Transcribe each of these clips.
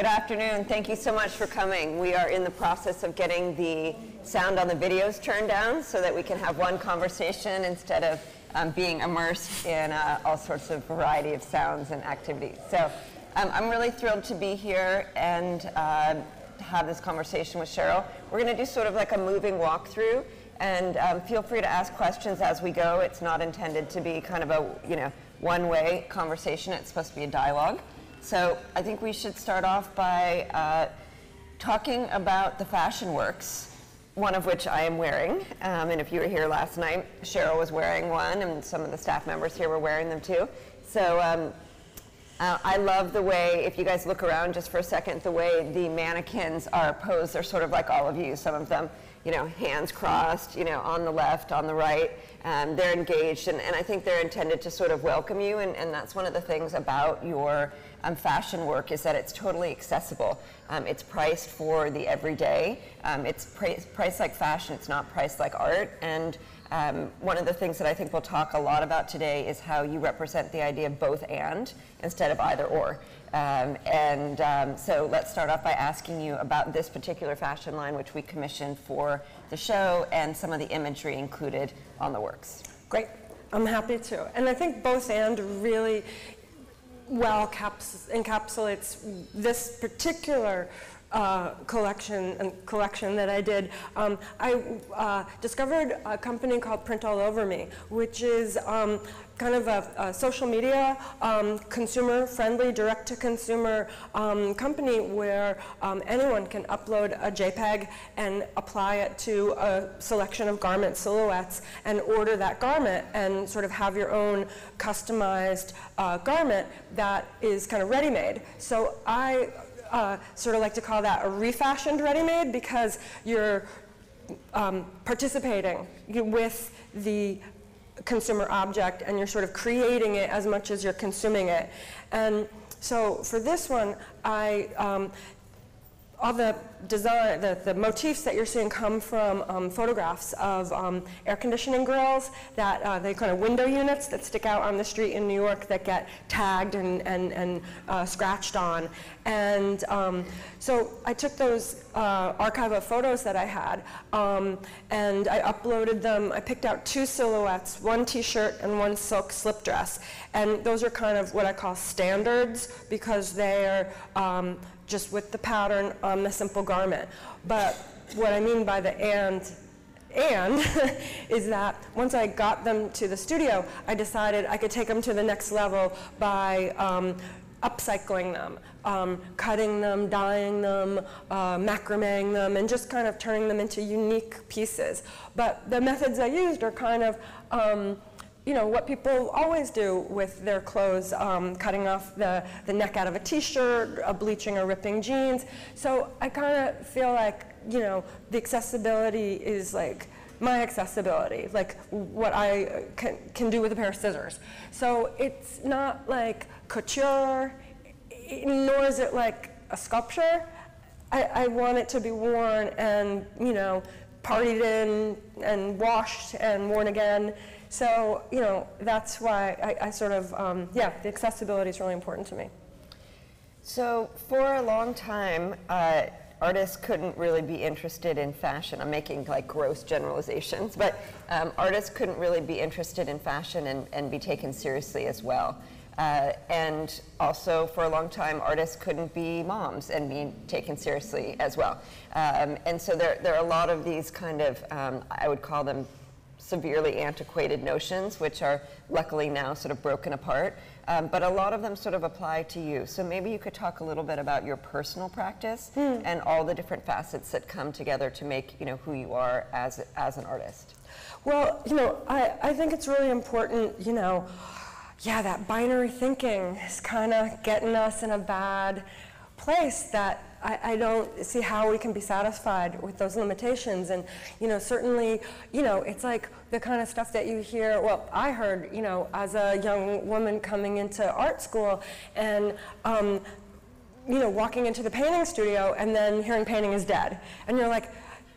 Good afternoon. Thank you so much for coming. We are in the process of getting the sound on the videos turned down so that we can have one conversation instead of um, being immersed in uh, all sorts of variety of sounds and activities. So um, I'm really thrilled to be here and uh, have this conversation with Cheryl. We're going to do sort of like a moving walkthrough and um, feel free to ask questions as we go. It's not intended to be kind of a, you know, one-way conversation. It's supposed to be a dialogue. So I think we should start off by uh, talking about the fashion works, one of which I am wearing. Um, and if you were here last night, Cheryl was wearing one, and some of the staff members here were wearing them too. So um, uh, I love the way, if you guys look around just for a second, the way the mannequins are posed. They're sort of like all of you, some of them you know, hands crossed, you know, on the left, on the right. Um, they're engaged, and, and I think they're intended to sort of welcome you, and, and that's one of the things about your um, fashion work is that it's totally accessible. Um, it's priced for the everyday. Um, it's priced like fashion. It's not priced like art. And um, one of the things that I think we'll talk a lot about today is how you represent the idea of both and instead of either or. Um, and um, so let's start off by asking you about this particular fashion line, which we commissioned for the show, and some of the imagery included on the works. Great. I'm happy to. And I think both and really well encapsulates this particular uh, collection and collection that I did, um, I uh, discovered a company called Print All Over Me, which is um, kind of a, a social media, um, consumer-friendly, direct-to-consumer um, company where um, anyone can upload a JPEG and apply it to a selection of garment silhouettes and order that garment and sort of have your own customized uh, garment that is kind of ready-made. So I uh, sort of like to call that a refashioned ready-made because you're um, participating with the consumer object and you're sort of creating it as much as you're consuming it. And so for this one, I um, all the design, the, the motifs that you're seeing come from um, photographs of um, air conditioning grills, that uh, they kind of window units that stick out on the street in New York that get tagged and, and, and uh, scratched on. And um, so I took those uh, archive of photos that I had um, and I uploaded them. I picked out two silhouettes, one t-shirt and one silk slip dress. And those are kind of what I call standards because they're um, just with the pattern on the simple garment. But what I mean by the and and is that once I got them to the studio, I decided I could take them to the next level by um, upcycling them, um, cutting them, dyeing them, uh, macrameing them, and just kind of turning them into unique pieces. But the methods I used are kind of um, you know, what people always do with their clothes, um, cutting off the, the neck out of a t-shirt, uh, bleaching or ripping jeans. So I kind of feel like, you know, the accessibility is like my accessibility, like what I can, can do with a pair of scissors. So it's not like couture, nor is it like a sculpture. I, I want it to be worn and, you know, partied in and washed and worn again. So, you know, that's why I, I sort of, um, yeah, the accessibility is really important to me. So, for a long time, uh, artists couldn't really be interested in fashion. I'm making like gross generalizations, but um, artists couldn't really be interested in fashion and, and be taken seriously as well. Uh, and also, for a long time, artists couldn't be moms and be taken seriously as well. Um, and so there, there are a lot of these kind of, um, I would call them severely antiquated notions, which are luckily now sort of broken apart. Um, but a lot of them sort of apply to you. So maybe you could talk a little bit about your personal practice hmm. and all the different facets that come together to make you know who you are as as an artist. Well, you know, I, I think it's really important, you know, yeah, that binary thinking is kind of getting us in a bad place that I, I, don't see how we can be satisfied with those limitations. And, you know, certainly, you know, it's like the kind of stuff that you hear, well, I heard, you know, as a young woman coming into art school and, um, you know, walking into the painting studio and then hearing painting is dead. And you're like,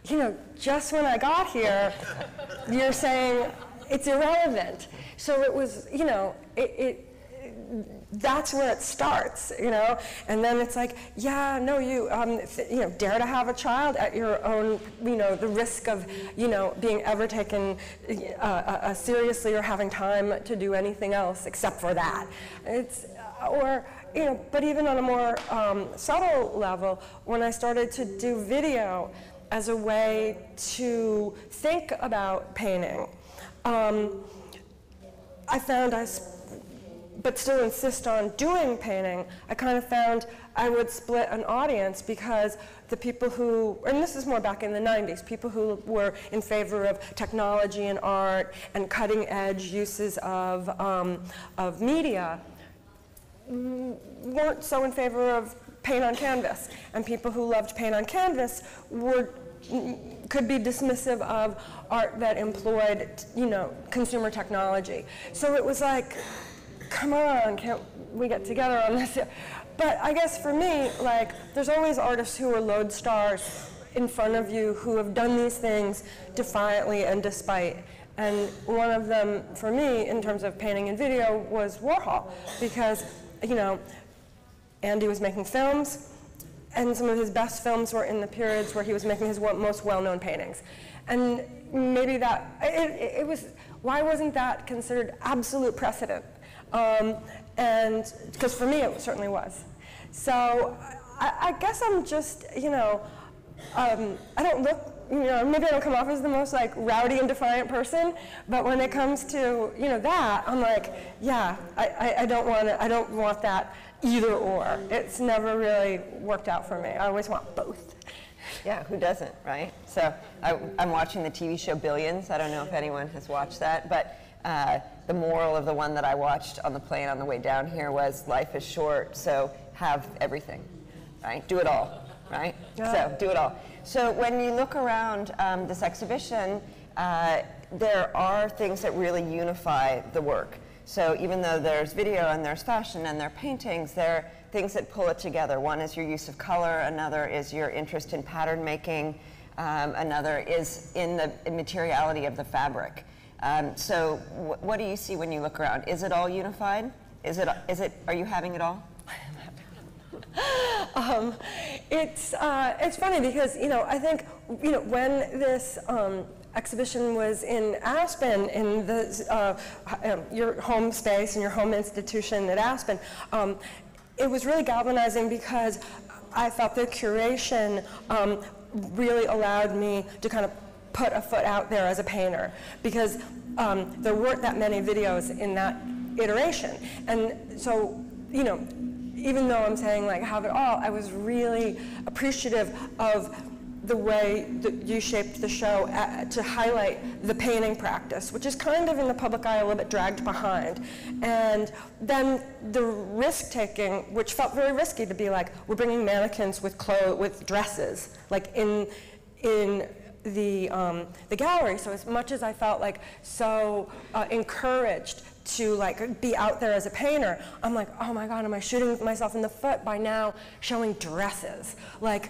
you know, just when I got here, you're saying it's irrelevant. So it was, you know, it, it that's where it starts, you know? And then it's like, yeah, no, you, um, you know, dare to have a child at your own, you know, the risk of, you know, being ever taken uh, uh, uh seriously or having time to do anything else except for that. It's, uh, or, you know, but even on a more um, subtle level, when I started to do video as a way to think about painting, um, I found I but still insist on doing painting, I kind of found I would split an audience because the people who, and this is more back in the 90s, people who were in favor of technology and art and cutting edge uses of, um, of media weren't so in favor of paint on canvas. And people who loved paint on canvas were could be dismissive of art that employed, you know, consumer technology. So it was like, come on, can't we get together on this? But I guess for me, like, there's always artists who are lodestars in front of you who have done these things defiantly and despite. And one of them, for me, in terms of painting and video, was Warhol, because, you know, Andy was making films, and some of his best films were in the periods where he was making his most well-known paintings. And maybe that, it, it was, why wasn't that considered absolute precedent? Um, and because for me it certainly was. So I, I guess I'm just, you know, um, I don't look, you know, maybe I don't come off as the most like rowdy and defiant person, but when it comes to, you know, that, I'm like, yeah, I, I, I don't want I don't want that either or. It's never really worked out for me. I always want both. Yeah, who doesn't, right? So I, am watching the TV show Billions. I don't know if anyone has watched that, but uh, the moral of the one that I watched on the plane on the way down here was life is short, so have everything, right? Do it all, right? Yeah. So do it all. So when you look around um, this exhibition, uh, there are things that really unify the work. So even though there's video and there's fashion and there are paintings, there are things that pull it together. One is your use of color, another is your interest in pattern making, um, another is in the materiality of the fabric. Um, so wh- what do you see when you look around? Is it all unified? Is it, is it, are you having it all? um, it's, uh, it's funny because, you know, I think, you know, when this um, exhibition was in Aspen, in the, uh, um, your home space and your home institution at Aspen, um, it was really galvanizing because I felt the curation um, really allowed me to kind of put a foot out there as a painter because um, there weren't that many videos in that iteration. And so, you know, even though I'm saying like have it all, I was really appreciative of the way that you shaped the show at, to highlight the painting practice, which is kind of in the public eye a little bit dragged behind. And then the risk taking, which felt very risky to be like, we're bringing mannequins with clothes, with dresses, like in, in the, um, the gallery. So as much as I felt like so uh, encouraged to like be out there as a painter, I'm like, oh my God, am I shooting myself in the foot by now showing dresses? Like,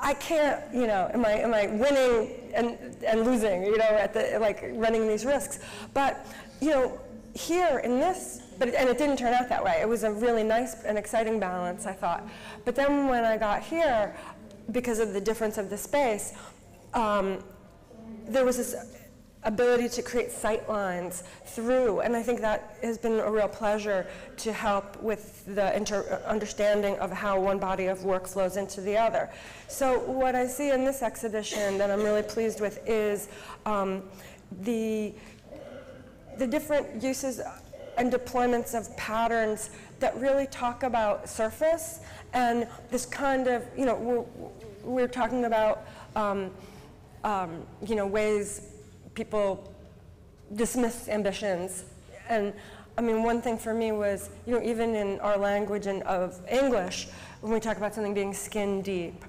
I can't, you know, am I, am I winning and, and losing, you know, at the, like running these risks? But, you know, here in this, but, and it didn't turn out that way. It was a really nice and exciting balance, I thought. But then when I got here, because of the difference of the space, um, there was this ability to create sight lines through, and I think that has been a real pleasure to help with the understanding of how one body of work flows into the other. So what I see in this exhibition that I'm really pleased with is um, the, the different uses and deployments of patterns that really talk about surface and this kind of, you know, we're, we're talking about um, um, you know, ways people dismiss ambitions. And I mean, one thing for me was, you know, even in our language and of English, when we talk about something being skin deep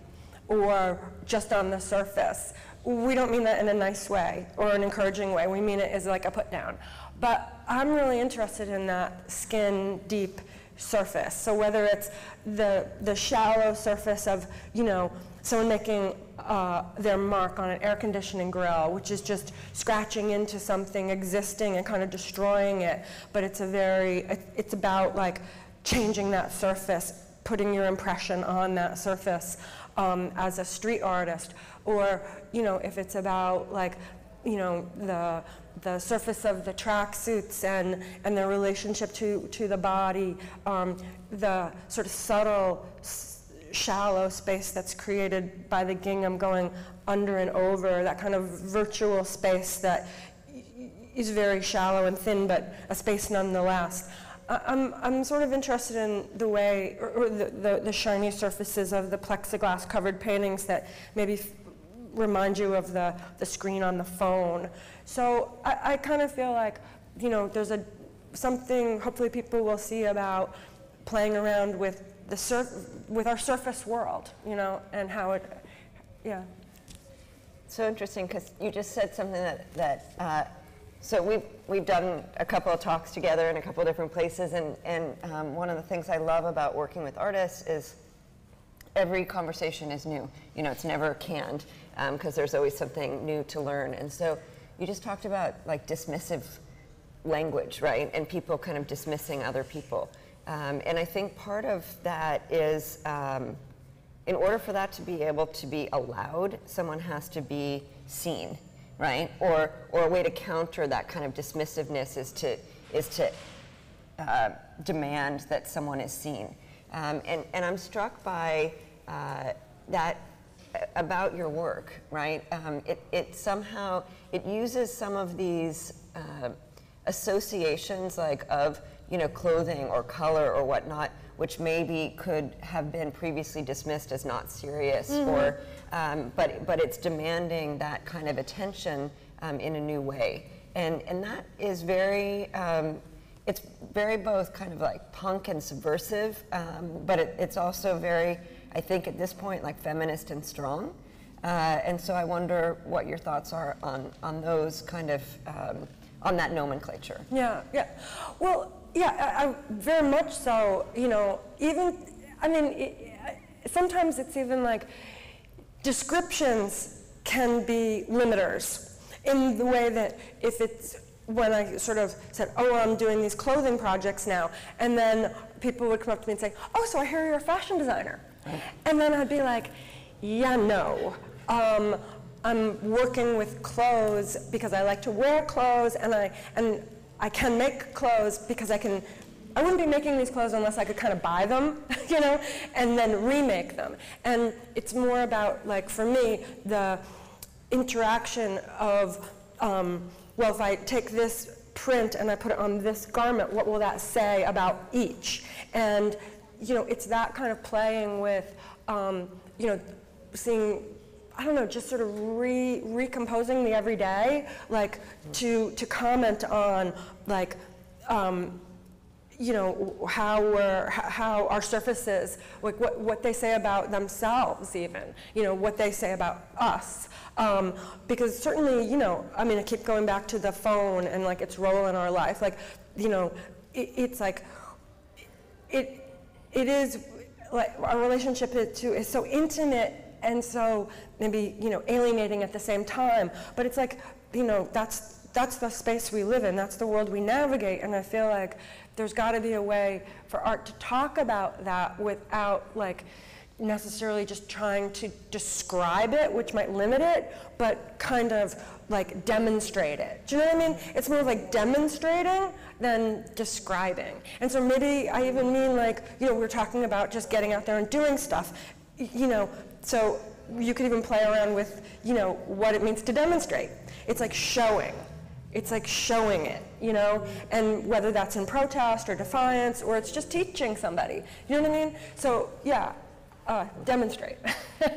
or just on the surface, we don't mean that in a nice way or an encouraging way. We mean it as like a put down. But I'm really interested in that skin deep surface. So whether it's the, the shallow surface of, you know, someone making uh, their mark on an air conditioning grill, which is just scratching into something existing and kind of destroying it. But it's a very, it's about like changing that surface, putting your impression on that surface um, as a street artist. Or, you know, if it's about like, you know, the, the surface of the tracksuits and, and their relationship to, to the body, um, the sort of subtle, shallow space that's created by the gingham going under and over, that kind of virtual space that is very shallow and thin, but a space nonetheless. I'm, I'm sort of interested in the way, or, the, the, the, shiny surfaces of the plexiglass covered paintings that maybe remind you of the, the screen on the phone. So I, I kind of feel like, you know, there's a something hopefully people will see about playing around with the surf, with our surface world, you know, and how it, yeah. So interesting because you just said something that that. Uh, so we've we've done a couple of talks together in a couple of different places, and and um, one of the things I love about working with artists is every conversation is new. You know, it's never canned because um, there's always something new to learn. And so you just talked about like dismissive language, right? And people kind of dismissing other people. Um, and I think part of that is, um, in order for that to be able to be allowed, someone has to be seen, right? Or, or a way to counter that kind of dismissiveness is to, is to uh, demand that someone is seen. Um, and, and I'm struck by uh, that uh, about your work, right? Um, it, it somehow, it uses some of these uh, associations like of you know, clothing or color or whatnot, which maybe could have been previously dismissed as not serious, mm-hmm. or um, but but it's demanding that kind of attention um, in a new way, and and that is very. Um, it's very both kind of like punk and subversive, um, but it, it's also very, I think at this point, like feminist and strong. Uh, and so I wonder what your thoughts are on, on those kind of, um, on that nomenclature. Yeah, yeah. Well, yeah, I, I, very much so. You know, even, I mean, it, sometimes it's even like descriptions can be limiters in the way that if it's when I sort of said, oh, I'm doing these clothing projects now, and then people would come up to me and say, oh, so I hear you're a fashion designer. And then I'd be like, yeah, no. Um, I'm working with clothes because I like to wear clothes, and I and I can make clothes because I can, I wouldn't be making these clothes unless I could kind of buy them, you know, and then remake them. And it's more about, like, for me, the interaction of, um, well, if I take this print and I put it on this garment, what will that say about each? And, you know, it's that kind of playing with, um, you know, seeing I don't know, just sort of re recomposing the everyday, like to to comment on like. Um, you know how we're how our surfaces like what, what they say about themselves even you know what they say about us um, because certainly you know i mean i keep going back to the phone and like its role in our life like you know it, it's like it it is like our relationship to is so intimate and so maybe you know alienating at the same time. But it's like you know that's that's the space we live in. That's the world we navigate. And I feel like there's got to be a way for art to talk about that without like necessarily just trying to describe it, which might limit it, but kind of like demonstrate it. Do you know what I mean? It's more like demonstrating than describing. And so maybe I even mean like, you know, we're talking about just getting out there and doing stuff. You know, so you could even play around with, you know, what it means to demonstrate. It's like showing. It's like showing it, you know, and whether that's in protest or defiance or it's just teaching somebody. You know what I mean? So yeah, uh, demonstrate.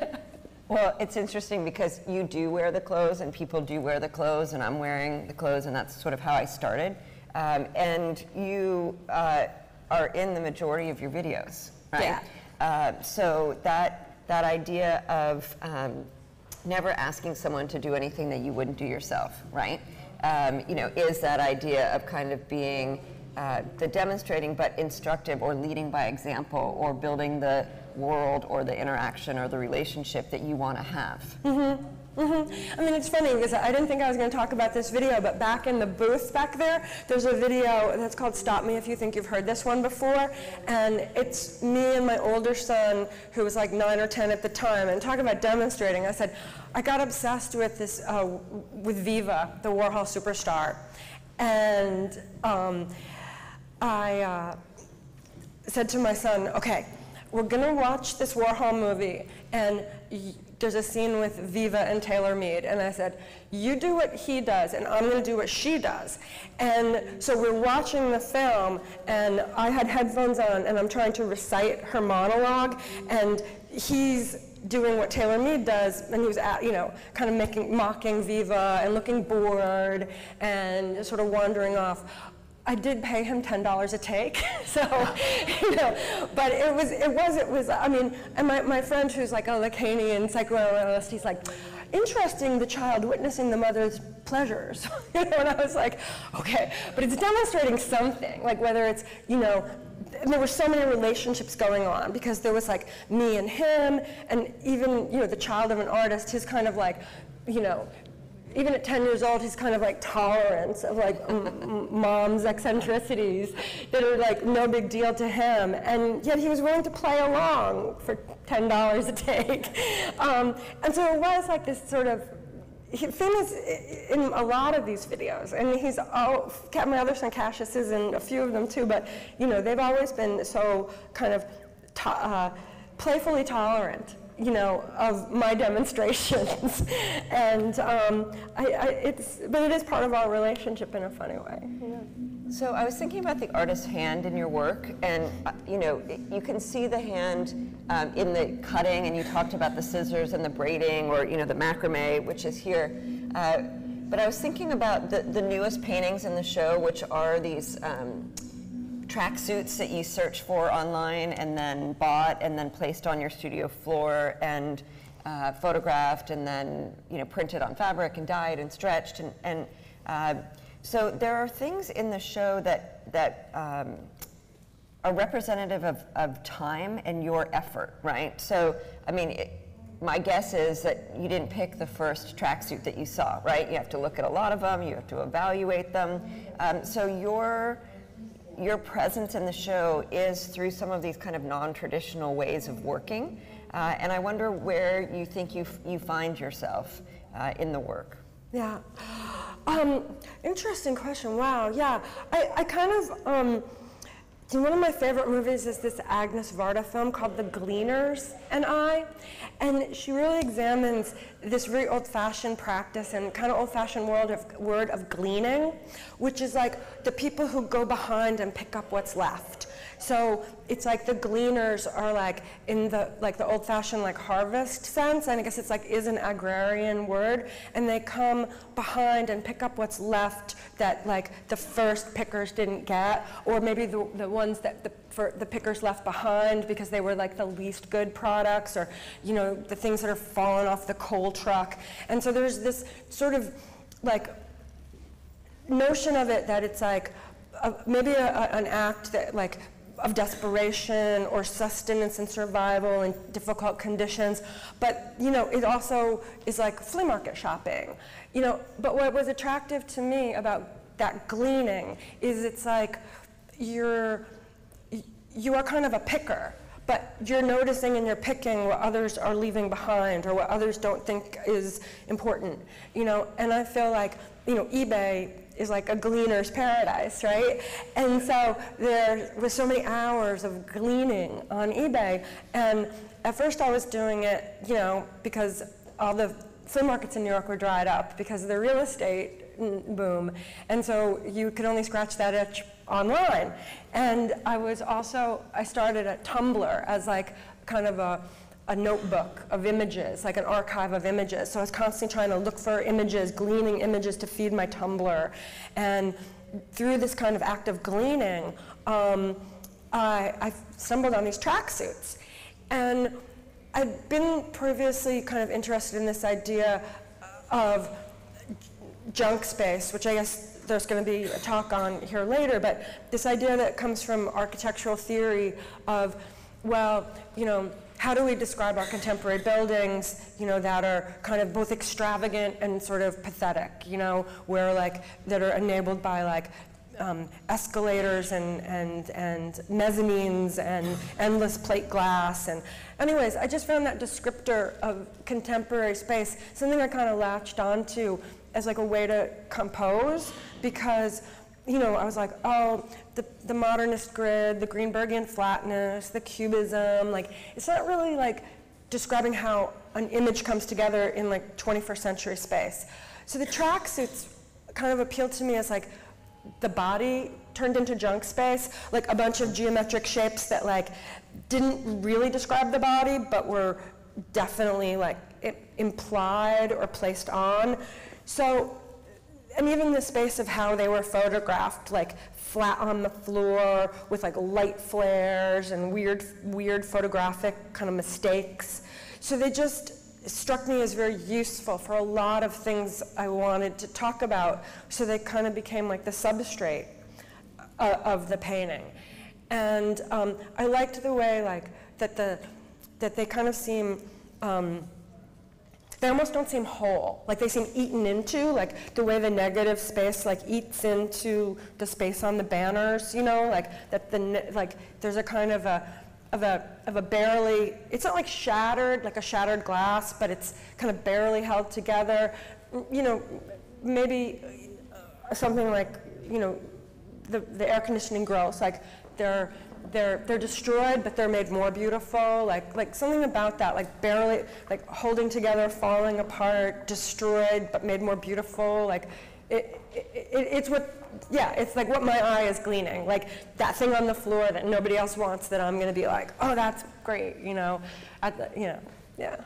well, it's interesting because you do wear the clothes and people do wear the clothes and I'm wearing the clothes and that's sort of how I started. Um, and you uh, are in the majority of your videos, right? Yeah. Uh, so that that idea of um, never asking someone to do anything that you wouldn't do yourself, right? Um, you know, is that idea of kind of being uh, the demonstrating, but instructive or leading by example or building the world or the interaction or the relationship that you want to have. Mm-hmm. Mm-hmm. I mean, it's funny because I didn't think I was going to talk about this video, but back in the booth back there, there's a video that's called Stop Me If You Think You've Heard This One Before. And it's me and my older son, who was like nine or 10 at the time, and talking about demonstrating. I said, I got obsessed with this, uh, with Viva, the Warhol superstar. And um, I uh, said to my son, okay, we're going to watch this Warhol movie, and there's a scene with Viva and Taylor Mead, and I said, you do what he does, and I'm going to do what she does. And so we're watching the film, and I had headphones on, and I'm trying to recite her monologue, and he's doing what Taylor Mead does, and he was, at, you know, kind of making, mocking Viva and looking bored and sort of wandering off. I did pay him ten dollars a take, so you know, but it was it was it was I mean, and my, my friend who's like a Lacanian psychoanalyst, he's like, interesting the child witnessing the mother's pleasures, you know, and I was like, okay, but it's demonstrating something, like whether it's you know. And there were so many relationships going on because there was like me and him, and even you know the child of an artist, his kind of like, you know, even at 10 years old, he's kind of like tolerant of like mom's eccentricities that are like no big deal to him. And yet he was willing to play along for $10 a take. Um, and so it was like this sort of, he, Finn is in a lot of these videos, and he's all, my other son Cassius is in a few of them too, but you know, they've always been so kind of to, uh, playfully tolerant you know, of my demonstrations. and um, I, I, it's, but it is part of our relationship in a funny way. So I was thinking about the artist's hand in your work, and uh, you know, you can see the hand um, in the cutting, and you talked about the scissors and the braiding, or you know, the macrame, which is here. Uh, but I was thinking about the, the newest paintings in the show, which are these um, tracksuits that you searched for online and then bought and then placed on your studio floor and uh, photographed and then you know printed on fabric and dyed and stretched and, and uh, so there are things in the show that that um, are representative of, of time and your effort, right? So I mean. It, my guess is that you didn't pick the first tracksuit that you saw, right? You have to look at a lot of them, you have to evaluate them. Um, so your your presence in the show is through some of these kind of non-traditional ways of working, uh, and I wonder where you think you, you find yourself uh, in the work. Yeah. Um, interesting question. Wow. Yeah. I, I kind of, um, one of my favorite movies is this Agnes Varda film called The Gleaners and I. And she really examines this very old-fashioned practice and kind of old-fashioned world of, word of gleaning, which is like the people who go behind and pick up what's left. So it's like the gleaners are like in the like the old-fashioned like harvest sense, and I guess it's like is an agrarian word, and they come behind and pick up what's left that like the first pickers didn't get, or maybe the, the ones that the for the pickers left behind because they were like the least good products, or you know the things that are fallen off the coal truck, and so there's this sort of like notion of it that it's like a, maybe a, a, an act that like of desperation or sustenance and survival in difficult conditions. But, you know, it also is like flea market shopping. You know, but what was attractive to me about that gleaning is it's like you're, you are kind of a picker but you're noticing and you're picking what others are leaving behind or what others don't think is important you know and i feel like you know ebay is like a gleaner's paradise, right? And so there was so many hours of gleaning on eBay. And at first I was doing it, you know, because all the flea markets in New York were dried up because of the real estate boom. And so you could only scratch that itch online. And I was also, I started at Tumblr as like kind of a, a notebook of images, like an archive of images. So I was constantly trying to look for images, gleaning images to feed my Tumblr. And through this kind of act of gleaning, um, I, I stumbled on these tracksuits. And I'd been previously kind of interested in this idea of junk space, which I guess there's going to be a talk on here later, but this idea that comes from architectural theory of, well, you know, how do we describe our contemporary buildings, you know, that are kind of both extravagant and sort of pathetic, you know, where like, that are enabled by like um, escalators and, and, and mezzanines and endless plate glass. And anyways, I just found that descriptor of contemporary space something I kind of latched onto as like a way to compose because you know, I was like, oh, the, the modernist grid, the Greenbergian flatness, the cubism, like, it's not really like describing how an image comes together in like 21st century space. So the tracksuits kind of appealed to me as like the body turned into junk space, like a bunch of geometric shapes that like didn't really describe the body, but were definitely like implied or placed on. So and even the space of how they were photographed, like flat on the floor with like light flares and weird, weird photographic kind of mistakes. So they just struck me as very useful for a lot of things I wanted to talk about. So they kind of became like the substrate uh, of the painting. And um, I liked the way like that the that they kind of seem um, they almost don't seem whole. Like they seem eaten into, like the way the negative space like eats into the space on the banners, you know, like that the like there's a kind of a of a of a barely it's not like shattered like a shattered glass, but it's kind of barely held together. You know, maybe uh, something like you know the the air conditioning grills like they're they're they're destroyed, but they're made more beautiful. Like like something about that, like barely like holding together, falling apart, destroyed, but made more beautiful. Like it, it, it, it's what yeah, it's like what my eye is gleaning. Like that thing on the floor that nobody else wants. That I'm to be like, oh, that's great. You know, at the, you know, yeah.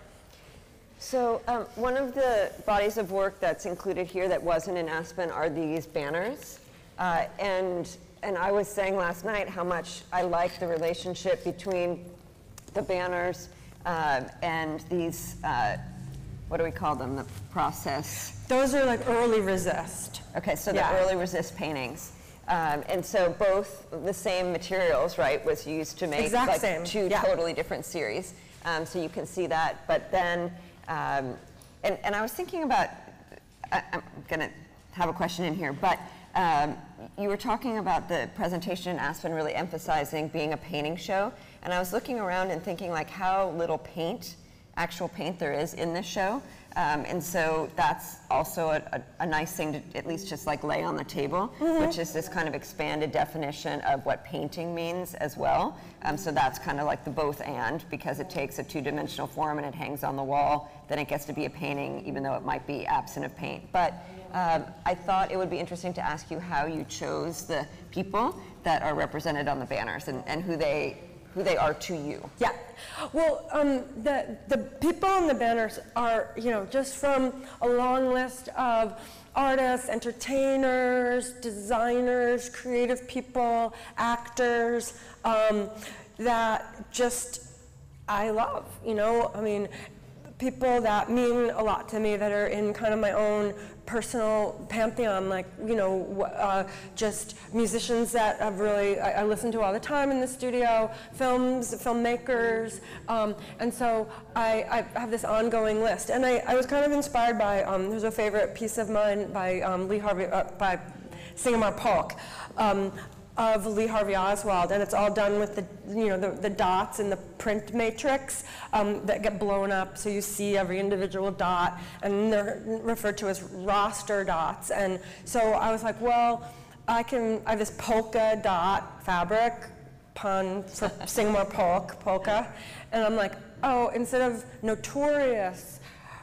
So um, one of the bodies of work that's included here that wasn't in Aspen are these banners. Uh, and and I was saying last night how much I like the relationship between the banners uh, and these, uh, what do we call them, the process? Those are like early resist. Okay, so Yeah. the early resist paintings. Um, and so both the same materials, right, was used to make Exact like same, two yeah. totally different series. Um, so you can see that. But then, um, and, and I was thinking about, I, I'm going to have a question in here, but um, you were talking about the presentation in Aspen really emphasizing being a painting show, and I was looking around and thinking like how little paint, actual paint there is in this show, um, and so that's also a, a, a, nice thing to at least just like lay on the table, mm-hmm. which is this kind of expanded definition of what painting means as well. Um, so that's kind of like the both and because it takes a two-dimensional form and it hangs on the wall, then it gets to be a painting even though it might be absent of paint. But um, I thought it would be interesting to ask you how you chose the people that are represented on the banners and, and who they who they are to you. Yeah. Well, um, the the people on the banners are you know just from a long list of artists, entertainers, designers, creative people, actors um, that just I love. You know, I mean, people that mean a lot to me that are in kind of my own personal pantheon, like, you know, uh, just musicians that I've really, I, I, listen to all the time in the studio, films, filmmakers, um, and so I, I, have this ongoing list. And I, I was kind of inspired by, um, there's a favorite piece of mine by um, Lee Harvey, uh, by Sigmar Polke. Of Lee Harvey Oswald, and it's all done with the, you know, the, the dots in the print matrix um, that get blown up, so you see every individual dot, and they're referred to as raster dots. And so I was like, well, I can, I have this polka dot fabric, pun for Sigmar Polke, polka, and I'm like, oh, instead of notorious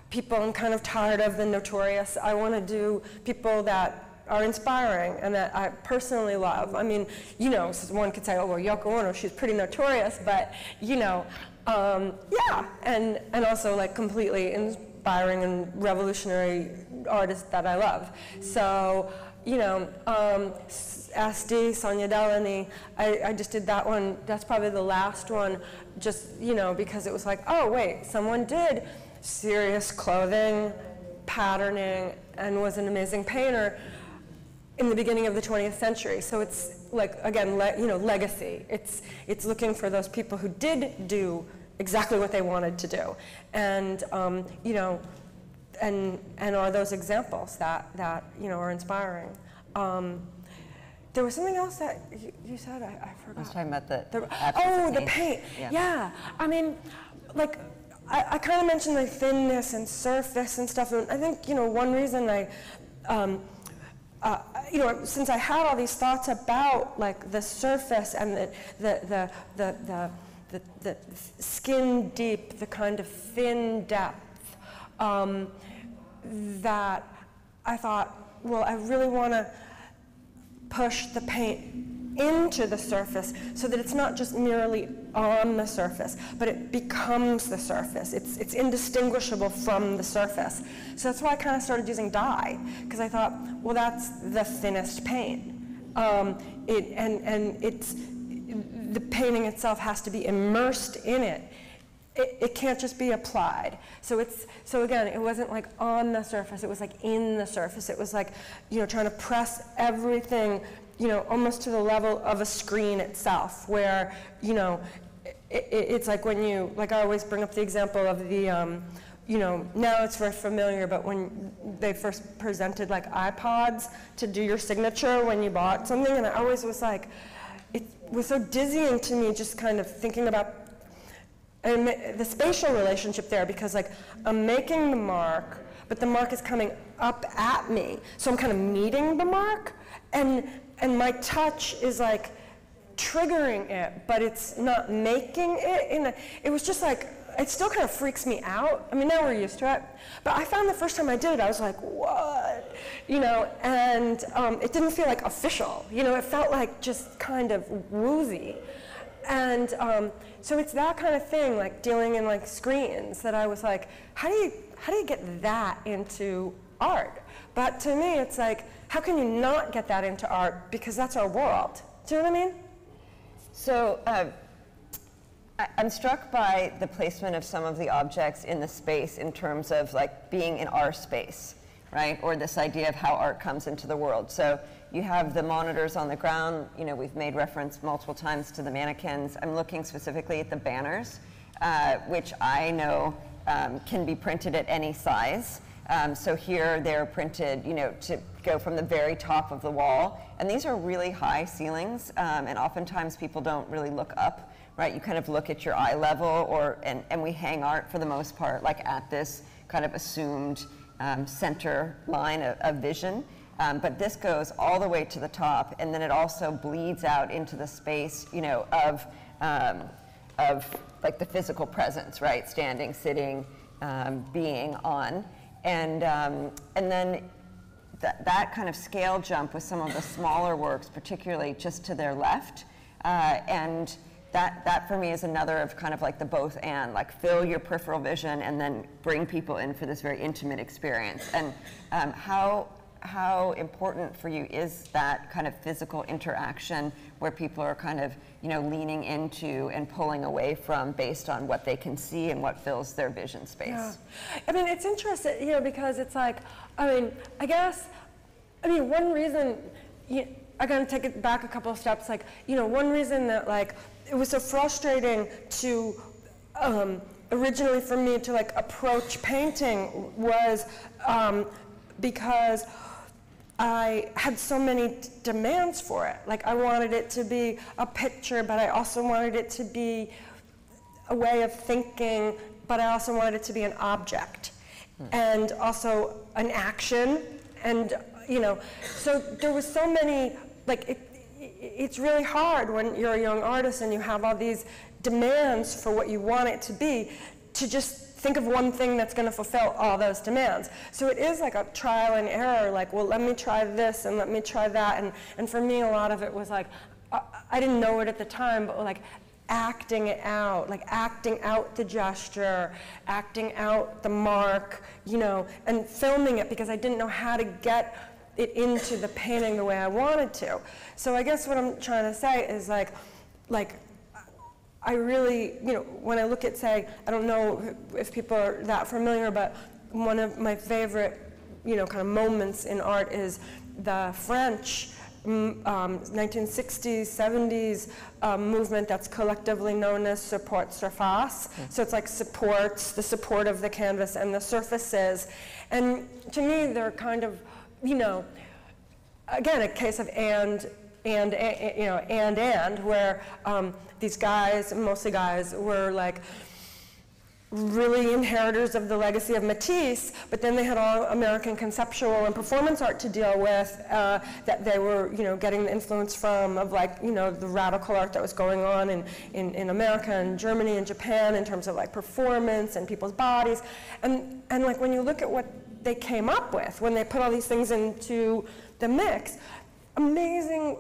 people, I'm kind of tired of the notorious. I want to do people that are inspiring and that I personally love. I mean, you know, one could say, oh, well, Yoko Ono, she's pretty notorious, but, you know, um, yeah, and, and also like completely inspiring and revolutionary artist that I love. So, you know, um, SD, Sonia Delaunay, I, I just did that one, that's probably the last one, just, you know, because it was like, oh, wait, someone did serious clothing, patterning, and was an amazing painter in the beginning of the 20th century. So it's like, again, le- you know, legacy. It's, it's looking for those people who did do exactly what they wanted to do. And, um, you know, and, and are those examples that, that, you know, are inspiring. Um, there was something else that you, you said, I, I forgot. I was talking about the, The- oh, the paint. Yeah. I mean, like, I, I kind of mentioned like thinness and surface and stuff. And I think, you know, one reason I, um, uh, you know, since I had all these thoughts about like the surface and the, the, the, the, the, the, the skin deep, the kind of thin depth, um, that I thought, well, I really want to push the paint into the surface so that it's not just merely on the surface, but it becomes the surface. It's, it's indistinguishable from the surface. So that's why I kind of started using dye, because I thought, well, that's the thinnest paint. Um, it, and, and it's, the painting itself has to be immersed in it. It, it can't just be applied. So it's so again, it wasn't like on the surface. It was like in the surface. It was like you know trying to press everything you know almost to the level of a screen itself, where you know it, it, it's like when you like I always bring up the example of the. Um, you know, now it's very familiar, but when they first presented like iPads to do your signature when you bought something, and I always was like, it was so dizzying to me just kind of thinking about and the spatial relationship there because like I'm making the mark, but the mark is coming up at me. So I'm kind of meeting the mark and and my touch is like triggering it, but it's not making it in it was just like it still kind of freaks me out. I mean, now we're used to it. But I found the first time I did it, I was like, what? You know, and um, it didn't feel like official. You know, it felt like just kind of woozy. And um, so it's that kind of thing, like dealing in like screens, that I was like, how do you how do you get that into art? But to me, it's like, how can you not get that into art because that's our world? Do you know what I mean? So uh, I'm struck by the placement of some of the objects in the space in terms of like being in our space, right? Or this idea of how art comes into the world. So you have the monitors on the ground. You know, we've made reference multiple times to the mannequins. I'm looking specifically at the banners, uh, which I know um, can be printed at any size. Um, so here they're printed, you know, to go from the very top of the wall. And these are really high ceilings, um, and oftentimes people don't really look up, right? You kind of look at your eye level, or and, and we hang art for the most part, like at this kind of assumed um, center line of, of vision. Um, but this goes all the way to the top, and then it also bleeds out into the space, you know, of um, of like the physical presence, right? Standing, sitting, um, being on, and um, and then that, that kind of scale jump with some of the smaller works, particularly just to their left, uh, and that that for me is another of kind of like the both and like fill your peripheral vision and then bring people in for this very intimate experience. And um, how how important for you is that kind of physical interaction where people are kind of you know leaning into and pulling away from based on what they can see and what fills their vision space Yeah. I mean, it's interesting, you know, because it's like, I mean, I guess, I mean, one reason, you, I gotta take it back a couple of steps, like, you know, one reason that, like, it was so frustrating to, um, originally for me to, like, approach painting was um, because I had so many d- demands for it. Like, I wanted it to be a picture, but I also wanted it to be a way of thinking, but I also wanted it to be an object hmm. and also an action. And, you know, so there was so many, like, it, it's really hard when you're a young artist and you have all these demands for what you want it to be to just think of one thing that's going to fulfill all those demands. So it is like a trial and error, like, well, let me try this and let me try that. And, and for me, a lot of it was like, I, I didn't know it at the time, but like acting it out, like acting out the gesture, acting out the mark, you know, and filming it because I didn't know how to get it into the painting the way I wanted to. So I guess what I'm trying to say is like, like I really, you know, when I look at, say, I don't know if people are that familiar, but one of my favorite, you know, kind of moments in art is the French mm, um, 1960s, 70s um, movement that's collectively known as support surface. So it's like supports, the support of the canvas and the surfaces. And to me, they're kind of, you know, again, a case of and, and, a- you know, and, and, where um, these guys, mostly guys, were like, really inheritors of the legacy of Matisse, but then they had all American conceptual and performance art to deal with uh, that they were, you know, getting the influence from of like, you know, the radical art that was going on in, in, in America and Germany and Japan in terms of like performance and people's bodies. And, and like when you look at what they came up with when they put all these things into the mix, amazing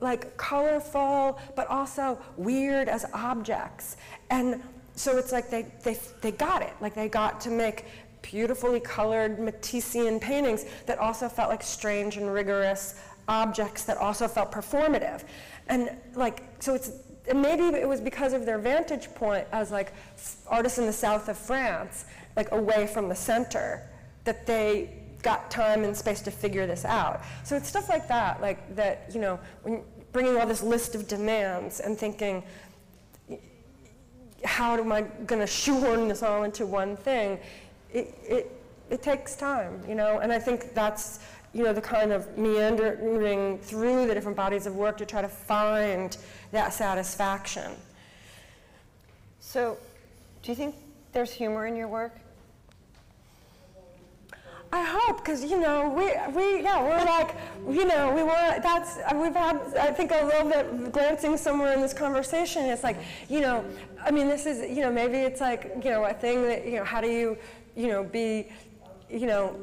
like colorful, but also weird as objects. And so it's like they, they, they got it. Like they got to make beautifully colored Matissean paintings that also felt like strange and rigorous objects that also felt performative. And like, so it's, and maybe it was because of their vantage point as like artists in the south of France, like away from the center, that they got time and space to figure this out. So it's stuff like that, like that, you know, when bringing all this list of demands and thinking, how am I going to shoehorn this all into one thing? It, it, it takes time, you know, and I think that's, you know, the kind of meandering through the different bodies of work to try to find that satisfaction. So, do you think there's humor in your work? I hope, because you know, we, we, yeah, we're like, you know, we want, that's, uh, we've had, I think a little bit glancing somewhere in this conversation, it's like, you know, I mean, this is, you know, maybe it's like, you know, a thing that, you know, how do you, you know, be, you know,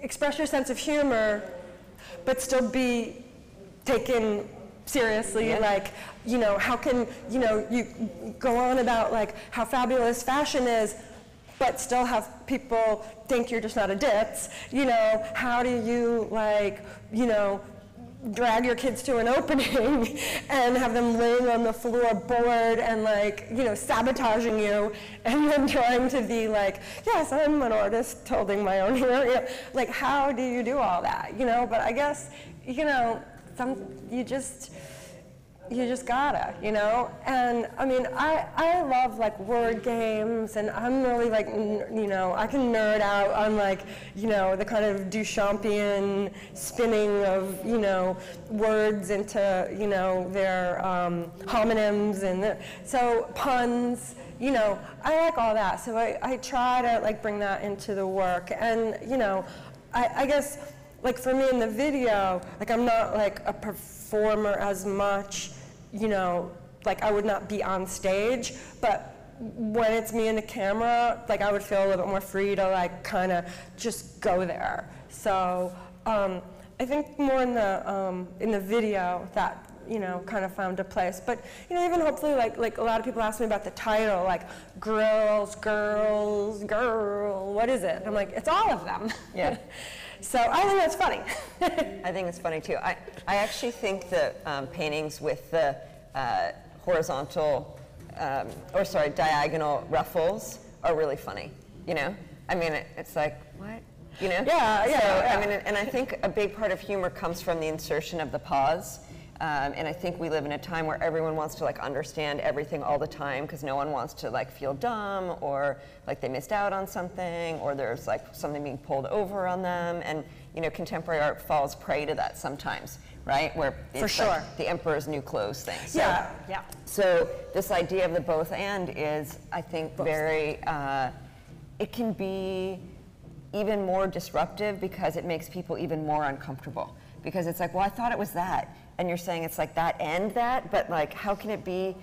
express your sense of humor, but still be taken seriously, like, you know, how can, you know, you go on about like how fabulous fashion is, but still have people think you're just not a ditz. You know, how do you like, you know, drag your kids to an opening and have them laying on the floor bored and like, you know, sabotaging you and then trying to be like, yes, I'm an artist holding my own here. You know, like, how do you do all that? You know, but I guess, you know, some, you just, you just gotta, you know? And I mean, I, I love like word games and I'm really like, you know, I can nerd out on like, you know, the kind of Duchampian spinning of, you know, words into, you know, their um, homonyms and the, so puns, you know, I like all that. So I, I try to like bring that into the work. And, you know, I, I guess like for me in the video, like I'm not like a performer as much, you know, like I would not be on stage, but when it's me and the camera, like I would feel a little bit more free to like kind of just go there. So um, I think more in the um, in the video that you know kind of found a place. But you know even hopefully like like a lot of people ask me about the title like girls, girls, girl. What is it? I'm like it's all of them. Yeah. so I think that's funny. I think it's funny too. I, I actually think the um, paintings with the uh, horizontal, um, or sorry, diagonal ruffles are really funny. You know, I mean, it, it's like what, you know? Yeah, yeah, So, yeah. I mean, and I think a big part of humor comes from the insertion of the pause. Um, and I think we live in a time where everyone wants to like understand everything all the time because no one wants to like feel dumb or like they missed out on something or there's like something being pulled over on them. And you know, contemporary art falls prey to that sometimes, right? Where For like sure. the emperor's new clothes thing. So, yeah, yeah. so this idea of the both and is, I think, very. Uh, it can be even more disruptive because it makes people even more uncomfortable. Because it's like, well, I thought it was that, and you're saying it's like that and that, but like, how can it be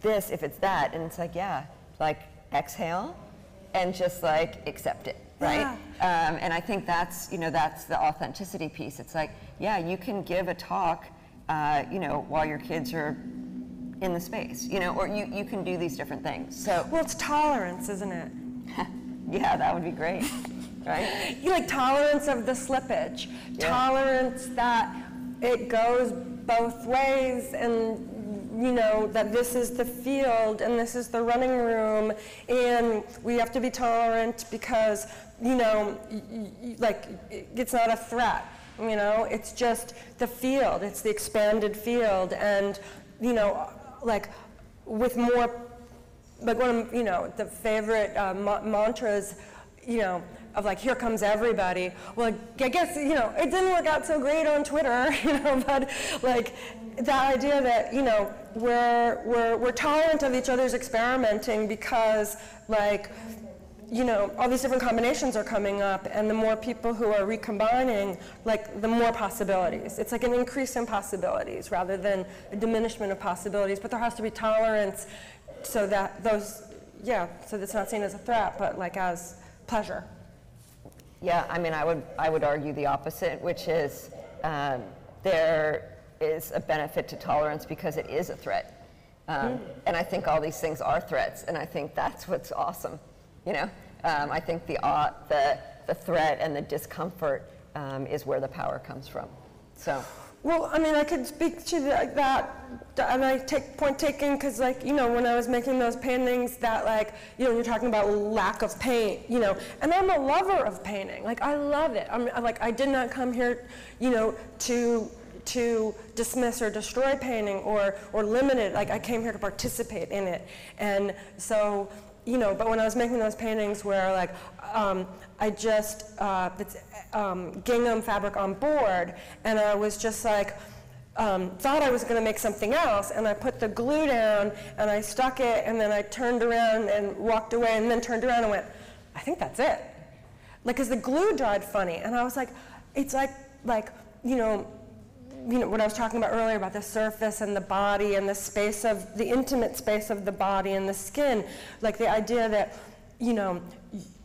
this if it's that? And it's like, yeah, like exhale, and just like accept it, right? Um, and I think that's, you know, that's the authenticity piece. It's like, yeah, you can give a talk, uh, you know, while your kids are in the space, you know, or you, you can do these different things. So, Well, it's tolerance, isn't it? yeah, that would be great, right? You like tolerance of the slippage, Yeah. tolerance that it goes both ways, and you know that this is the field and this is the running room, and we have to be tolerant because you know, like it's not a threat. You know, it's just the field, it's the expanded field, and you know, like with more, like one of you know the favorite uh, ma- mantras, you know, of like here comes everybody. Well, I guess you know it didn't work out so great on Twitter, you know, but like that idea that you know we're we're we're tolerant of each other's experimenting because like you know, all these different combinations are coming up, and the more people who are recombining, like the more possibilities. It's like an increase in possibilities rather than a diminishment of possibilities. But there has to be tolerance so that those, yeah, so that's not seen as a threat, but like as pleasure. Yeah, I mean, I would, I would argue the opposite, which is um, there is a benefit to tolerance because it is a threat. Um, mm. And I think all these things are threats, and I think that's what's awesome. You know, um, I think the, uh, the, the threat and the discomfort um, is where the power comes from. So. Well, I mean, I could speak to that, and I take point taking because, like, you know, when I was making those paintings, that, like, you know, you're talking about lack of paint, you know, and I'm a lover of painting. Like, I love it. I'm like, I did not come here, you know, to to dismiss or destroy painting or or limit it. Like, I came here to participate in it, and so you know, but when I was making those paintings where like um, I just uh, it's um, gingham fabric on board, and I was just like. Um, thought I was going to make something else, and I put the glue down, and I stuck it, and then I turned around and walked away, and then turned around and went, I think that's it. Like, because the glue dried funny, and I was like, it's like, like, you know, you know, what I was talking about earlier about the surface and the body and the space of, the intimate space of the body and the skin, like the idea that, you know,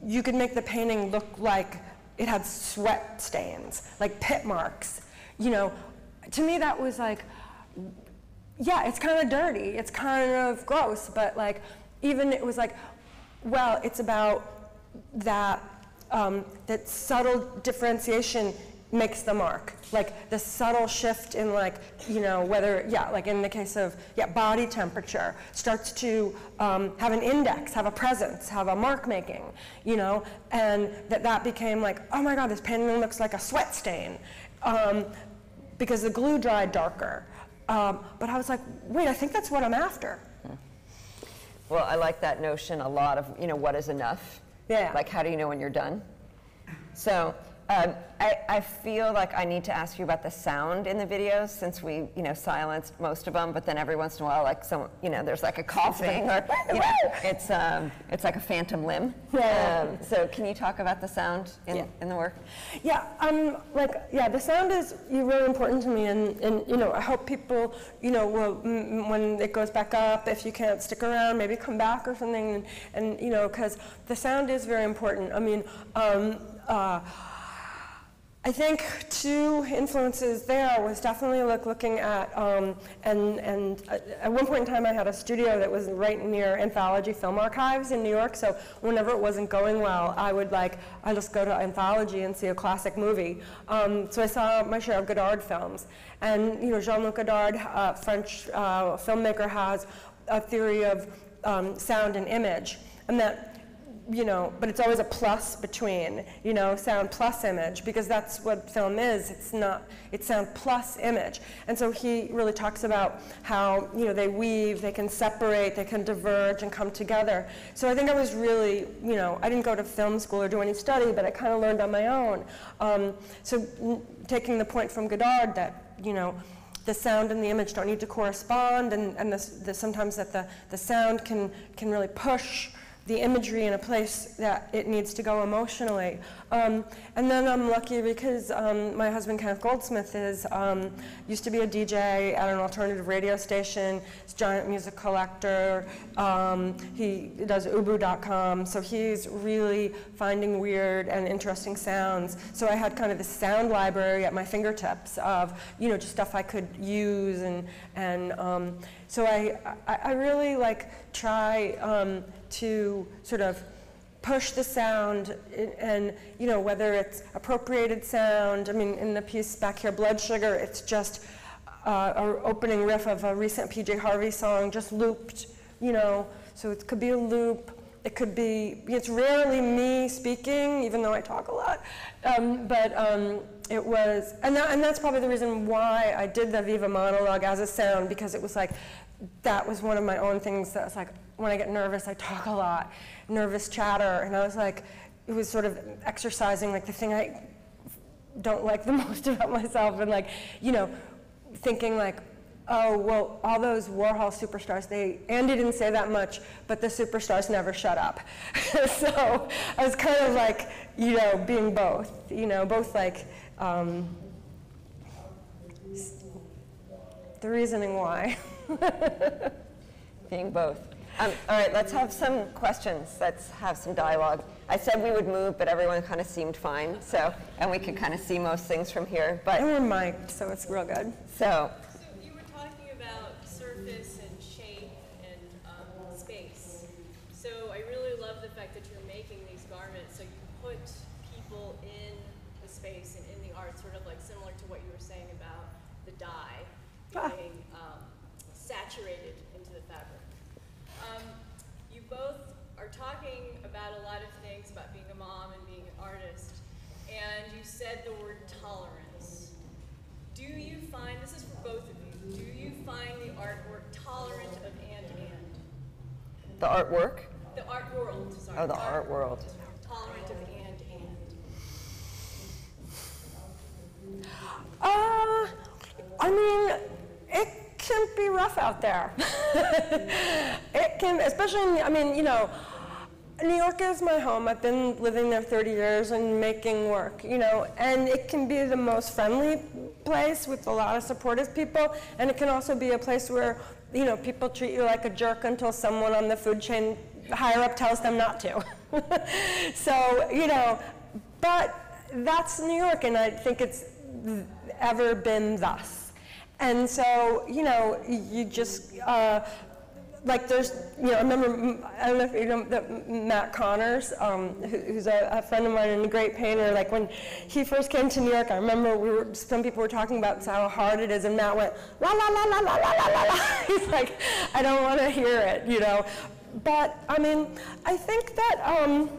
you could make the painting look like it had sweat stains, like pit marks. You know, to me that was like, yeah, it's kind of dirty, it's kind of gross, but like, even it was like, well, it's about that, um, that subtle differentiation makes the mark. Like the subtle shift in like, you know, whether, yeah, like in the case of, yeah, body temperature starts to um, have an index, have a presence, have a mark making, you know, and that that became like, oh my God, this painting looks like a sweat stain um, because the glue dried darker. Um, but I was like, wait, I think that's what I'm after. Well, I like that notion a lot of, you know, what is enough? Yeah. Like, how do you know when you're done? So, um, I, I, feel like I need to ask you about the sound in the videos since we, you know, silenced most of them, but then every once in a while, like some, you know, there's like a coughing or, you know, it's, um, it's like a phantom limb. Yeah. Um, so can you talk about the sound in, yeah. in the work? Yeah, um, like, yeah, the sound is really important to me and, and, you know, I hope people, you know, will, when it goes back up, if you can't stick around, maybe come back or something and, and you know, because the sound is very important. I mean, um, uh, I think two influences there was definitely like looking at, um, and, and at one point in time I had a studio that was right near Anthology Film Archives in New York, so whenever it wasn't going well, I would like, I just go to Anthology and see a classic movie. Um, so I saw my share of Godard films. And you know, Jean-Luc Godard, uh, French uh, filmmaker, has a theory of um, sound and image, and that you know, but it's always a plus between, you know, sound plus image because that's what film is. It's not, it's sound plus image. And so he really talks about how, you know, they weave, they can separate, they can diverge and come together. So I think I was really, you know, I didn't go to film school or do any study, but I kind of learned on my own. Um, so taking the point from Godard that, you know, the sound and the image don't need to correspond and, and the, the, sometimes that the, the sound can, can really push the imagery in a place that it needs to go emotionally. Um, and then I'm lucky because um, my husband Kenneth Goldsmith is um, used to be a DJ at an alternative radio station. He's a giant music collector. Um, he does ubu.com, so he's really finding weird and interesting sounds. So I had kind of this sound library at my fingertips of you know just stuff I could use and and um, so I, I, I really like try um, to sort of push the sound and, you know, whether it's appropriated sound. I mean, in the piece back here, Blood Sugar, it's just uh, an opening riff of a recent PJ Harvey song just looped, you know, so it could be a loop it could be, it's rarely me speaking, even though I talk a lot. Um, but um, it was, and, that, and that's probably the reason why I did the Viva monologue as a sound, because it was like, that was one of my own things that was like, when I get nervous, I talk a lot, nervous chatter. And I was like, it was sort of exercising like the thing I don't like the most about myself and like, you know, thinking like, oh, well, all those Warhol superstars, they, Andy didn't say that much, but the superstars never shut up. so I was kind of like, you know, being both, you know, both like, um, the reasoning why. being both. Um, all right, let's have some questions. Let's have some dialogue. I said we would move, but everyone kind of seemed fine. So, and we could kind of see most things from here. But and we're mic'd, so it's real good. So, So you were talking about surface and shape and um, space. So I really love the fact that you're making these garments so you put people in the space and in the art, sort of like similar to what you were saying about the dye Ah. being um, saturated into the fabric. Um, you both are talking about a lot of things about being a mom and being an artist, and you said the word tolerance. Do you find, this is for both of you, do you find the artwork tolerant of and and? the artwork. The art world, sorry. Oh, the art world. Tolerant of and and. Uh, I mean, it can be rough out there. it can, especially, in, I mean, you know, New York is my home. I've been living there 30 years and making work, you know, and it can be the most friendly place with a lot of supportive people, and it can also be a place where, you know, people treat you like a jerk until someone on the food chain higher up tells them not to. so, you know, but that's New York, and I think it's ever been thus. And so, you know, you just, uh, like there's, you know, I remember, I don't know if you know that Matt Connors, um, who, who's a, a, friend of mine and a great painter. Like when he first came to New York, I remember we were, some people were talking about how hard it is, and Matt went, la la la la la la la la la. He's like, I don't want to hear it, you know. But I mean, I think that, um,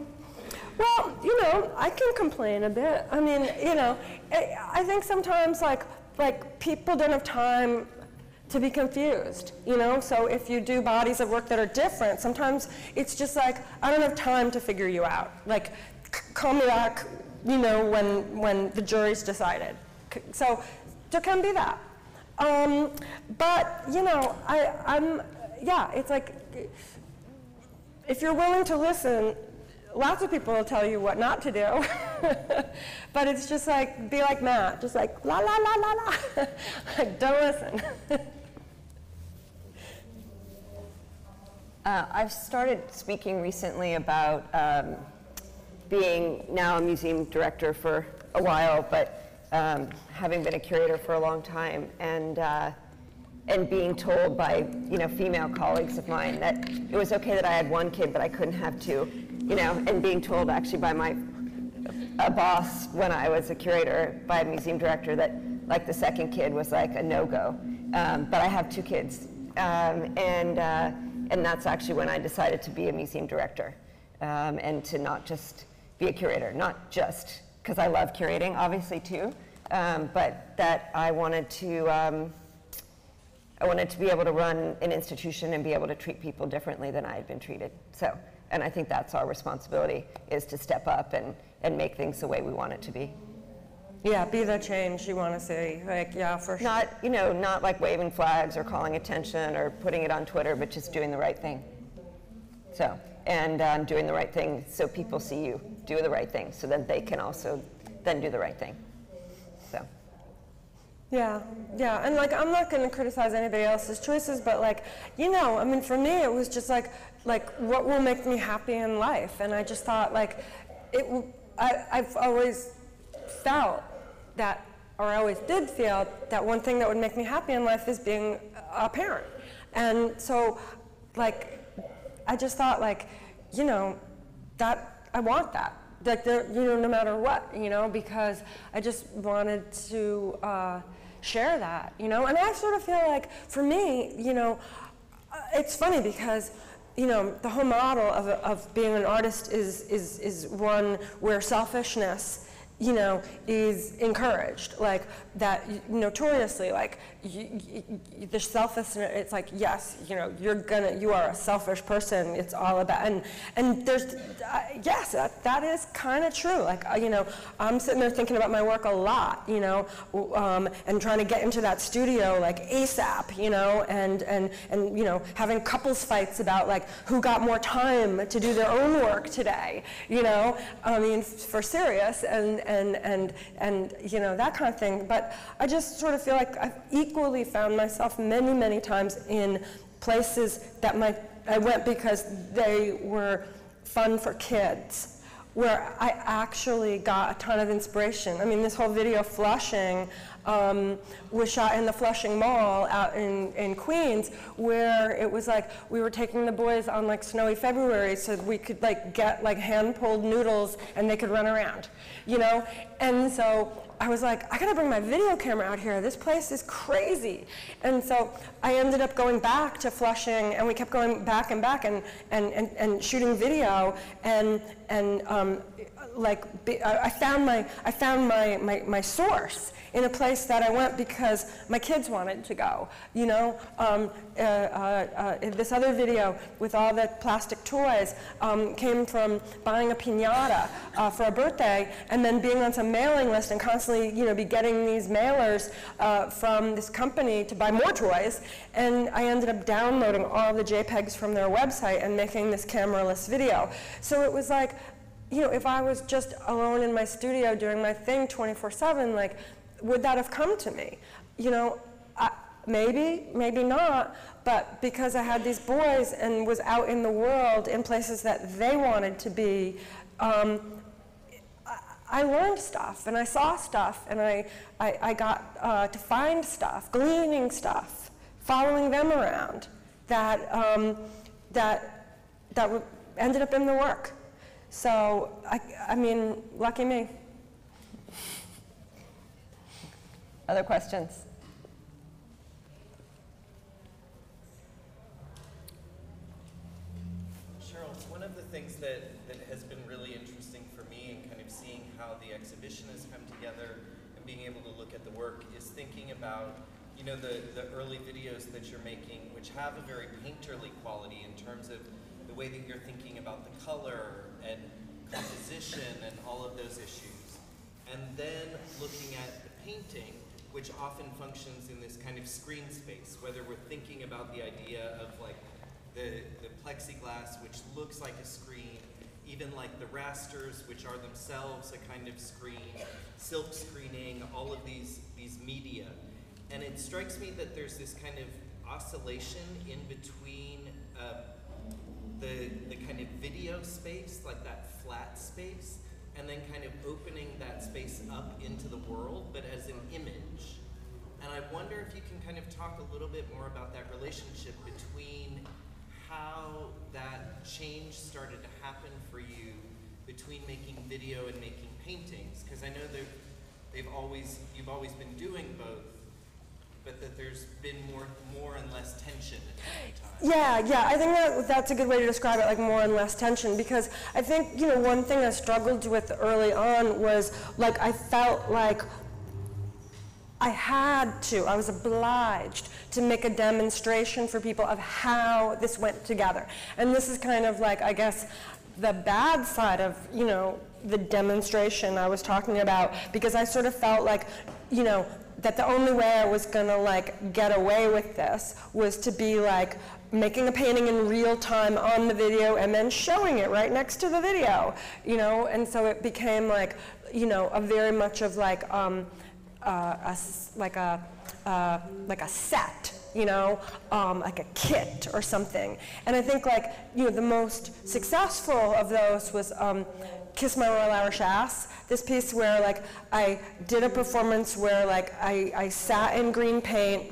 well, you know, I can complain a bit. I mean, you know, I, I think sometimes like, like people don't have time to be confused, you know? So if you do bodies of work that are different, sometimes it's just like, I don't have time to figure you out. Like, call me back, you know, when, when the jury's decided. So there can be that. Um, but, you know, I, I'm, yeah, it's like, if you're willing to listen, lots of people will tell you what not to do. but it's just like, be like Matt, just like, la la la la la. like, Don't listen. Uh, I've started speaking recently about um, being now a museum director for a while, but um, having been a curator for a long time, and uh, and being told by you know female colleagues of mine that it was okay that I had one kid, but I couldn't have two, you know, and being told actually by my a boss when I was a curator by a museum director that like the second kid was like a no-go. Um, but I have two kids, um, and uh, and that's actually when I decided to be a museum director um, and to not just be a curator, not just because I love curating, obviously too, um, but that I wanted to. Um, I wanted to be able to run an institution and be able to treat people differently than I had been treated. So, and I think that's our responsibility is to step up and, and make things the way we want it to be. Yeah, be the change you want to see. Like, yeah, for sure. Not, you know, not like waving flags or calling attention or putting it on Twitter, but just doing the right thing. So, and um, doing the right thing so people see you do the right thing so that they can also then do the right thing. So. Yeah, yeah, and like I'm not going to criticize anybody else's choices, but like, you know, I mean, for me, it was just like, like what will make me happy in life, and I just thought like, it. I, I've always felt that, or I always did feel that one thing that would make me happy in life is being a parent, and so, like, I just thought like, you know, that I want that. Like there, you know, no matter what, you know, because I just wanted to uh, share that, you know. And I sort of feel like, for me, you know, uh, it's funny because you know, the whole model of, of being an artist is, is, is one where selfishness you know, is encouraged. Like that notoriously, like you, you, the selfishness, it's like, yes, you know, you're gonna, you are a selfish person. It's all about, and, and there's, uh, yes, that, that is kind of true. Like, uh, you know, I'm sitting there thinking about my work a lot, you know, um, and trying to get into that studio like ASAP, you know, and, and, and, you know, having couples fights about like who got more time to do their own work today, you know, I mean, for serious, and, and, and, and, you know, that kind of thing. But I just sort of feel like I've equally found myself many, many times in places that my, I went because they were fun for kids, where I actually got a ton of inspiration. I mean, this whole video, Flushing, um, was shot in the Flushing Mall out in, in Queens, where it was like we were taking the boys on like snowy February so we could like get like hand pulled noodles and they could run around, you know? And so I was like, I gotta bring my video camera out here. This place is crazy. And so I ended up going back to Flushing, and we kept going back and back and, and, and, and shooting video. And, and um, like, I found my, I found my, my, my source in a place that I went because my kids wanted to go. You know, um, uh, uh, uh, this other video with all the plastic toys um, came from buying a pinata uh, for a birthday and then being on some mailing list and constantly, you know, be getting these mailers uh, from this company to buy more toys. And I ended up downloading all the JPEGs from their website and making this cameraless video. So it was like, you know, if I was just alone in my studio doing my thing 24 7, like, would that have come to me? You know, I, maybe, maybe not, but because I had these boys and was out in the world in places that they wanted to be, um, I, I learned stuff and I saw stuff and I, I, I got uh, to find stuff, gleaning stuff, following them around that, um, that, that ended up in the work. So, I, I mean, lucky me. Other questions? Cheryl, one of the things that, that has been really interesting for me in kind of seeing how the exhibition has come together and being able to look at the work is thinking about, you know, the, the early videos that you're making, which have a very painterly quality in terms of the way that you're thinking about the color and composition and all of those issues. And then looking at the painting which often functions in this kind of screen space, whether we're thinking about the idea of like the, the plexiglass, which looks like a screen, even like the rasters, which are themselves a kind of screen, silk screening, all of these, these media. And it strikes me that there's this kind of oscillation in between uh, the, the kind of video space, like that flat space, and then kind of opening that space up into the world, but as an image. And I wonder if you can kind of talk a little bit more about that relationship between how that change started to happen for you between making video and making paintings, because I know that they've always you've always been doing both, but that there's been more more and less tension at time. Yeah, yeah, I think that that's a good way to describe it, like more and less tension, because I think, you know, one thing I struggled with early on was, like, I felt like I had to, I was obliged to make a demonstration for people of how this went together. And this is kind of like, I guess, the bad side of, you know, the demonstration I was talking about, because I sort of felt like, you know, that the only way I was gonna like get away with this was to be like making a painting in real time on the video and then showing it right next to the video, you know, and so it became like, you know, a very much of like, um, uh, a, like a, uh, like a set, you know, um, like a kit or something. And I think like, you know, the most successful of those was um, Kiss My Royal Irish Ass, this piece where like I did a performance where like I, I sat in green paint,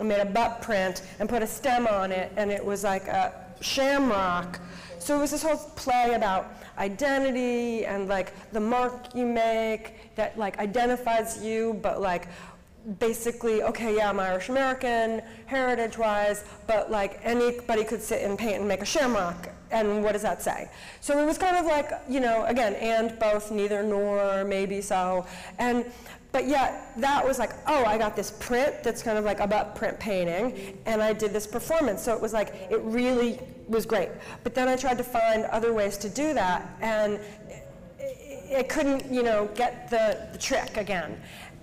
I made a butt print and put a stem on it and it was like a shamrock. So it was this whole play about identity and like the mark you make that like identifies you but like basically, okay, yeah, I'm Irish American, heritage wise, but like anybody could sit and paint and make a shamrock. And what does that say? So it was kind of like, you know, again, and both, neither nor, maybe so. And but yet that was like, oh, I got this print that's kind of like about print painting, and I did this performance. So it was like, it really was great. But then I tried to find other ways to do that, and it, it couldn't, you know, get the, the trick again.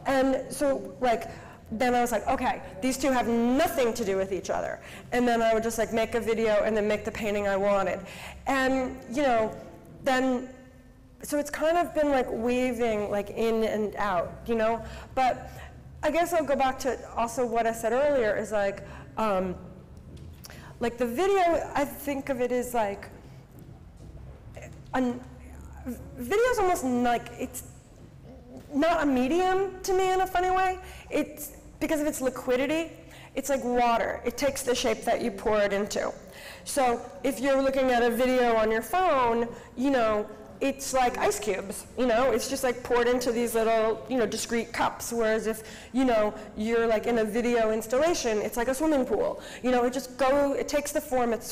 And so, like, then I was like, okay, these two have nothing to do with each other. And then I would just like make a video and then make the painting I wanted. And, you know, then so it's kind of been like weaving like in and out, you know? But I guess I'll go back to also what I said earlier is like, um, like the video, I think of it as like, an, video is almost like, it's not a medium to me in a funny way. It's because of its liquidity. It's like water. It takes the shape that you pour it into. So if you're looking at a video on your phone, you know, it's like ice cubes, you know, it's just like poured into these little, you know, discrete cups. Whereas if, you know, you're like in a video installation, it's like a swimming pool. You know, it just go, it takes the form it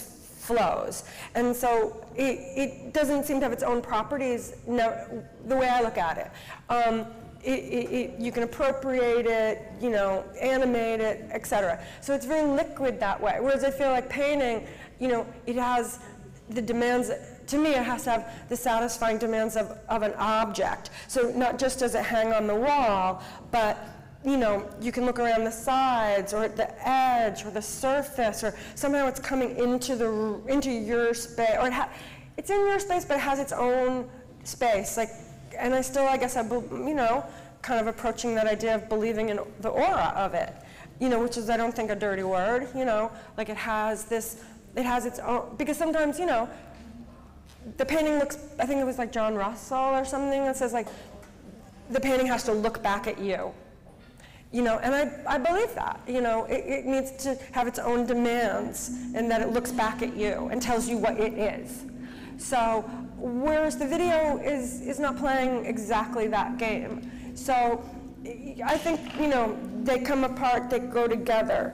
flows. And so it, it doesn't seem to have its own properties, no, the way I look at it. Um, it, it, you can appropriate it, you know, animate it, etc. So it's very liquid that way. Whereas I feel like painting, you know, it has the demands to me, it has to have the satisfying demands of, of an object. So not just does it hang on the wall, but you know, you can look around the sides or at the edge or the surface or somehow it's coming into the into your space or it ha- it's in your space but it has its own space like and I still I guess I you know kind of approaching that idea of believing in the aura of it you know which is I don't think a dirty word you know like it has this it has its own because sometimes you know the painting looks, I think it was like John Russell or something that says like, the painting has to look back at you. You know, and I, I believe that. You know, it, it needs to have its own demands and that it looks back at you and tells you what it is. So, whereas the video is, is not playing exactly that game. So, I think, you know, they come apart, they go together.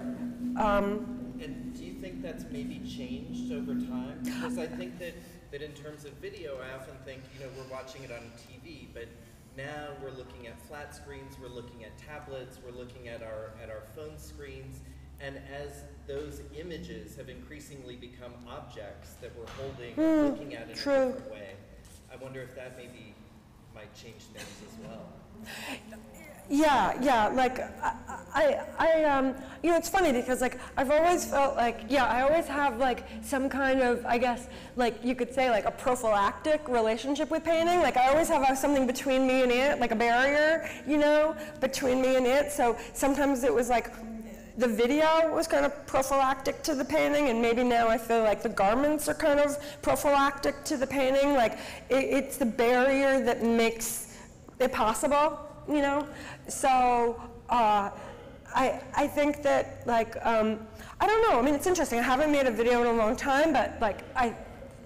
Um, and do you think that's maybe changed over time? Because I think that that in terms of video, I often think, you know, we're watching it on TV, but now we're looking at flat screens, we're looking at tablets, we're looking at our, at our phone screens, and as those images have increasingly become objects that we're holding, mm, looking at in true. a different way, I wonder if that maybe might change things as well. Yeah, yeah, like I, I, um, you know, it's funny because like I've always felt like, yeah, I always have like some kind of, I guess, like you could say like a prophylactic relationship with painting. Like I always have something between me and it, like a barrier, you know, between me and it. So sometimes it was like the video was kind of prophylactic to the painting, and maybe now I feel like the garments are kind of prophylactic to the painting. Like it, it's the barrier that makes it possible you know? So uh, I, I think that, like, um, I don't know. I mean, it's interesting. I haven't made a video in a long time, but, like, I,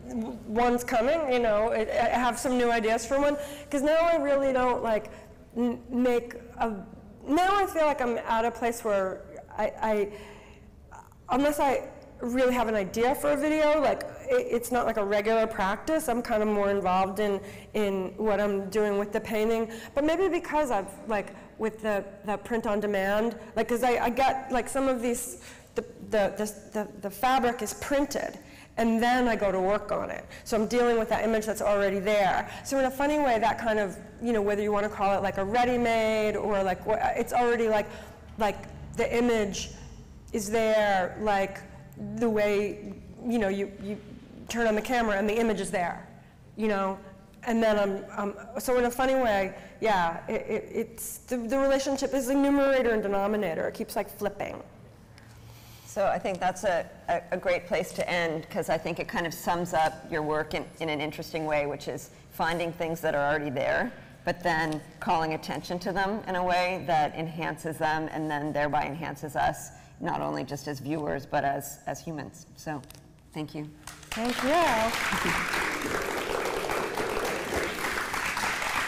one's coming, you know, I, I have some new ideas for one. Because now I really don't, like, make a, now I feel like I'm at a place where I, I unless I really have an idea for a video, like it, it's not like a regular practice. I'm kind of more involved in in what I'm doing with the painting. But maybe because I've like with the, the print on demand, like because I, I get like some of these the, the, the, the, the fabric is printed and then I go to work on it. So I'm dealing with that image that's already there. So in a funny way, that kind of, you know, whether you want to call it like a ready-made or like, it's already like, like the image is there, like the way, you know, you, you turn on the camera and the image is there, you know, and then I'm, um, so in a funny way, yeah, it, it, it's, the, the relationship is the numerator and denominator. It keeps like flipping. So I think that's a, a, a great place to end because I think it kind of sums up your work in, in an interesting way, which is finding things that are already there, but then calling attention to them in a way that enhances them and then thereby enhances us not only just as viewers, but as, as humans. So thank you. Thank you.